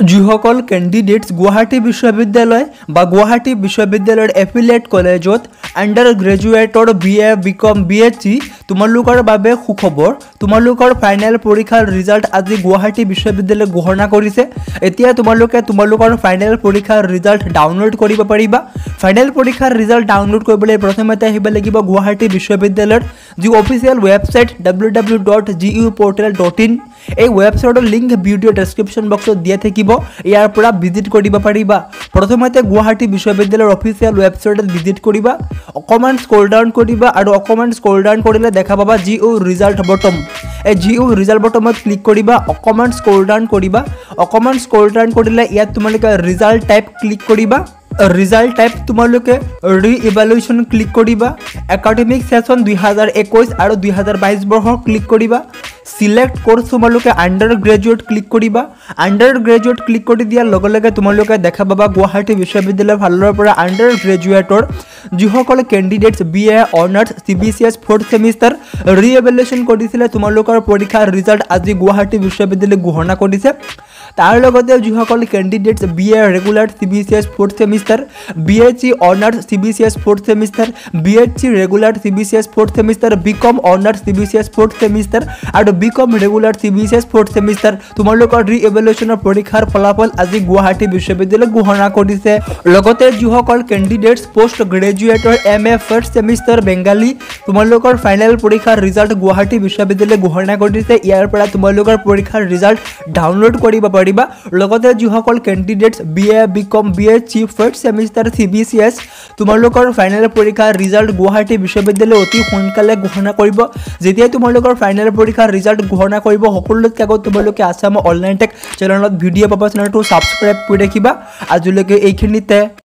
যিসকল কেণ্ডিডেটছ গুৱাহাটী বিশ্ববিদ্যালয় বা গুৱাহাটী বিশ্ববিদ্যালয়ৰ এফিলিয়েট কলেজত আণ্ডাৰ গ্ৰেজুৱেটৰ B A B com B S C তোমালোকৰ বাবে সুখবৰ তোমালোকৰ ফাইনেল পৰীক্ষাৰ ৰিজাল্ট আজি গুৱাহাটী বিশ্ববিদ্যালয়ে ঘোষণা কৰিছে। এতিয়া তোমালোকে তোমালোকৰ ফাইনেল পৰীক্ষাৰ ৰিজাল্ট ডাউনলোড কৰিব পাৰিবা। ফাইনেল পৰীক্ষাৰ ৰিজাল্ট ডাউনলোড কৰিবলৈ প্ৰথমতে আহিব লাগিব গুৱাহাটী বিশ্ববিদ্যালয়ৰ যি official website W W dot G U portal dot in এই ৱেবছাইটৰ লিংক ভিডিঅ' ডেছক্ৰিপশ্যন বক্সত দিয়া থাকিব। ইয়াৰ পৰা ভিজিট কৰিব পাৰিবা। প্ৰথমতে গুৱাহাটী বিশ্ববিদ্যালয়ৰ অফিচিয়েল ৱেবছাইটত ভিজিট কৰিবা। অকণমান স্ক্ৰল ডাউন কৰিবা আৰু অকণমান স্ক্ৰল ডাউন কৰিলে দেখা পাবা জি ৰিজাল্ট বটম এই জি ইউ ৰিজাল্ট বটমত ক্লিক কৰিবা অকণমান স্ক্ৰল ডাউন কৰিবা। অকণমান স্ক্ৰল ডাউন কৰিলে ইয়াত তোমালোকে ৰিজাল্ট টাইপ ক্লিক কৰিবা। ৰিজাল্ট টাইপ তোমালোকে ৰি ইভেলুৱেশ্যন ক্লিক কৰিবা। একাডেমিক ছেশ্যন দুই হাজাৰ একৈছ আৰু দুই হাজাৰ বাইছ বৰ্ষৰ ক্লিক কৰিবা। চিলেক্ট কোৰ্চ তোমালোকে আণ্ডাৰ গ্ৰেজুৱেট ক্লিক কৰিবা। আণ্ডাৰ গ্ৰেজুৱেট ক্লিক কৰি দিয়াৰ লগে লগে তোমালোকে দেখা পাবা গুৱাহাটী বিশ্ববিদ্যালয়ৰ ফালৰ পৰা আণ্ডাৰ গ্ৰেজুৱেটৰ যিসকল candidates B A honours C B C S fourth semester reevaluation কৰিছিলে তোমালোকৰ পৰীক্ষাৰ ৰিজাল্ট আজি গুৱাহাটী বিশ্ববিদ্যালয়ে ঘোষণা কৰিছে। তাৰ লগতে যিসকল candidates B A regular C B C S fourth semester B H C honours C B C S fourth semester B H C regular C B C S fourth semester B com honours C B C S fourth semester আৰু B com regular C B C S fourth semester তোমালোকৰ ৰি ইভেলুৱেশ্যনৰ পৰীক্ষাৰ ফলাফল আজি গুৱাহাটী বিশ্ববিদ্যালয়ে ঘোষণা কৰিছে। লগতে যিসকল কেণ্ডিডেটছ পষ্ট গ্ৰেজুৱেটৰ M A first semester Bengali তোমালোকৰ ফাইনেল পৰীক্ষাৰ ৰিজাল্ট গুৱাহাটী বিশ্ববিদ্যালয়ে ঘোষণা কৰিছে। ইয়াৰ পৰা তোমালোকৰ পৰীক্ষাৰ ৰিজাল্ট ডাউনলোড কৰিব পাৰিবা লগতে যিসকল candidates B A B com B S C first semester C B C S তোমালোকৰ ফাইনেল পৰীক্ষাৰ ৰিজাল্ট গুৱাহাটী বিশ্ববিদ্যালয়ে অতি সোনকালে ঘোষণা কৰিব। যেতিয়াই তোমালোকৰ ফাইনেল পৰীক্ষাৰ ৰিজাল্ট ঘোষণা কৰিব সকলোতকৈ আগত তোমালোকে আছাম অনলাইন টেক চেনেলত ভিডিঅ' পাবা চেনেলটো ছাবস্ক্ৰাইব কৰি ৰাখিবা। আজিলৈকে এইখিনিতে।